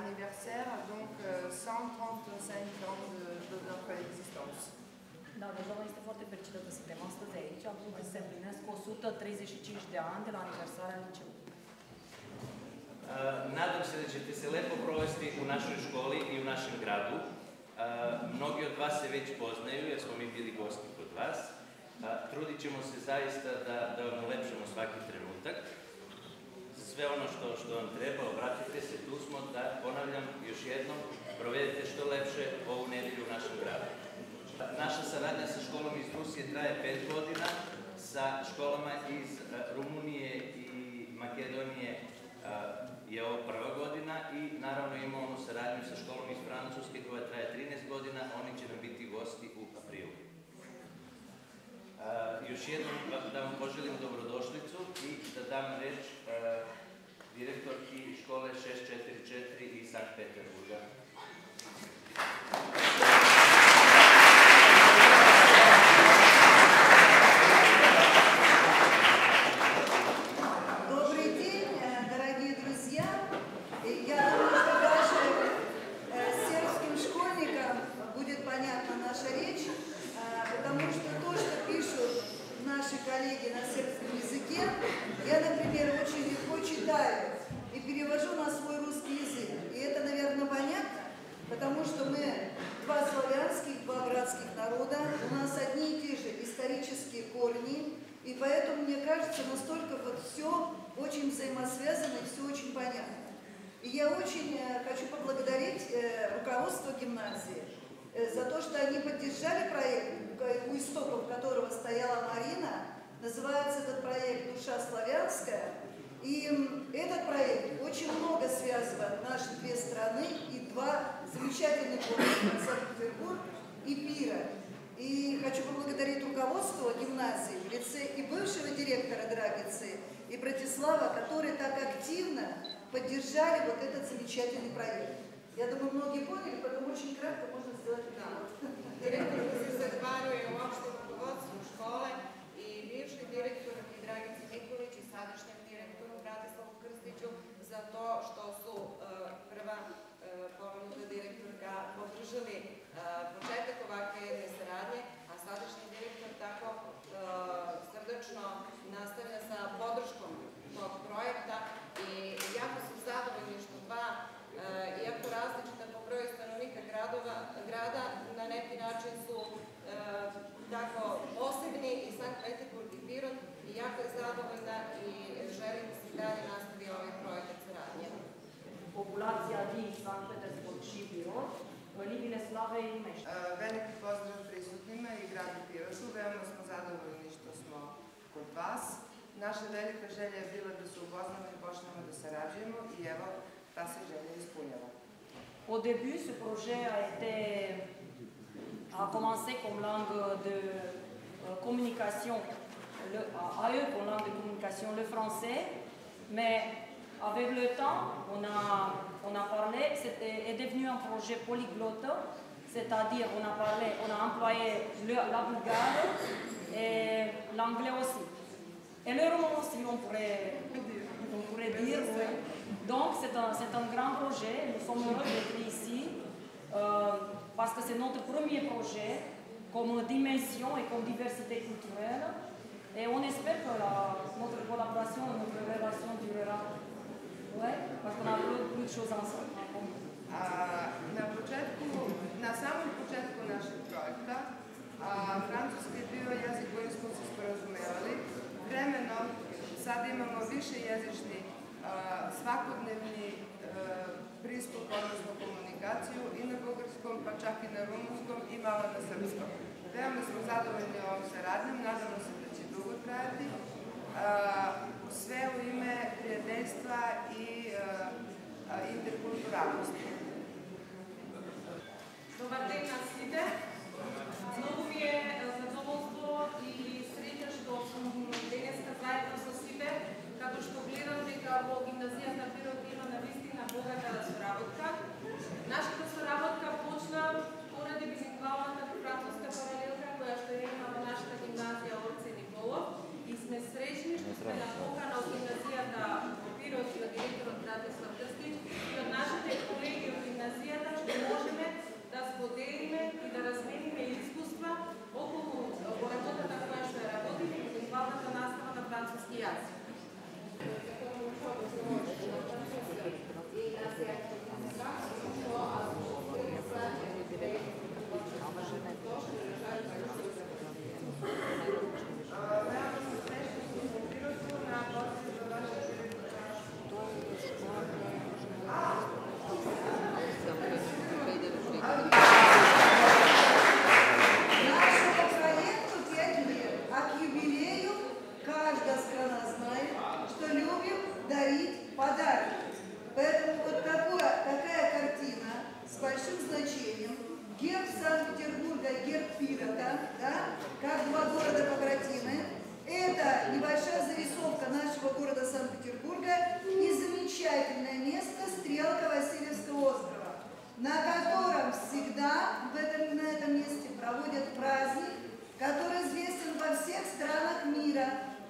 anniversaire, donc euh, 135 ans de, de notre existence. Da, doamna este foarte fericită că suntem astăzi aici, acum că se împlinesc 135 de ani de la aniversarea liceului. Uh, Nadam se da ćete se lepo provesti u našoj školi i u našem gradu. Uh, Mnogi od vas se već poznaju jer smo mi bili gosti kod vas. Uh, Trudit ćemo se zaista da, da vam ulepšamo svaki trenutak. Sve ono što, što vam treba, obratite se, tu smo da, ponavljam još jednom, provedete što lepše ovu nedelju u našem gradu. Naša saradnja sa školom iz Rusije traje pet godina, sa školama iz uh, Rumunije i Makedonije uh, je ovo prva godina i naravno imamo saradnju sa školom iz Francuske koja traje 13 godina, oni će nam biti gosti u aprilu. Uh, još jednom da vam poželim dobrodošlicu i da dam reč San Petersburgo. Мне кажется, настолько вот все очень взаимосвязано и все очень понятно. И я очень э, хочу поблагодарить э, руководство гимназии э, за то, что они поддержали проект, у ко- у истоков которого стояла Марина. Называется этот проект «Душа славянская». И этот проект очень много связывает наши две страны и два замечательных города, Санкт-Петербург и Пира. И хочу поблагодарить руководство гимназии в лице и бывшего директора Драгицы, и Братислава, которые так активно поддержали вот этот замечательный проект. Я думаю, многие поняли, поэтому очень кратко можно сделать перевод. Direktor način su e, tako posebni i Sankt Peterburg i Pirot i jako je zadovoljna i želim da se i dalje nastavi ovaj projekat saradnje. Populația din Sankt Petersburg și Pirot, Libile Slavei i Mești. Uh, Veliki pozdrav prisutnima i gradu Pirotu. Veoma smo zadovoljni što smo kod vas. Naša velika želja je bila da se upoznamo i počnemo da sarađujemo i evo, ta se želja ispunjava. Au début, ce projet a été a commencé comme langue de euh, communication, à eux comme langue de communication le français, mais avec le temps, on a, on a parlé, c'était est devenu un projet polyglotte, c'est-à-dire on a parlé, on a employé la bulgare et l'anglais aussi. Et le roman aussi, on pourrait, on pourrait dire. Donc, c'est un, un grand projet. Nous sommes heureux d'être ici euh, parce que c'est notre premier projet comme dimension et comme diversité culturelle. Et on espère que notre collaboration et notre relation durera. Ouais, parce qu'on a beaucoup, de choses ensemble. A na početku, na samom početku našeg projekta, a, francuski je bio jezik kojim smo se sporazumevali. Vremenom sad imamo više jezični svakodnevni pristup, odnosno komunikaciju i na bugarskom, engleskom, pa čak i na rumunskom i malo na srpskom. Veoma smo zadovoljni ovom saradnjom, nadamo se da će dugo trajati. Sve u ime prijateljstva i interkulturalnosti. Dobar den na svide.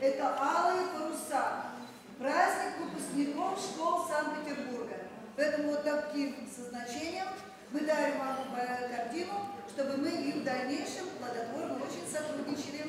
Это алые паруса, праздник выпускников школ Санкт-Петербурга. Поэтому вот таким со значением мы дарим вам э, картину, чтобы мы и в дальнейшем плодотворно очень сотрудничали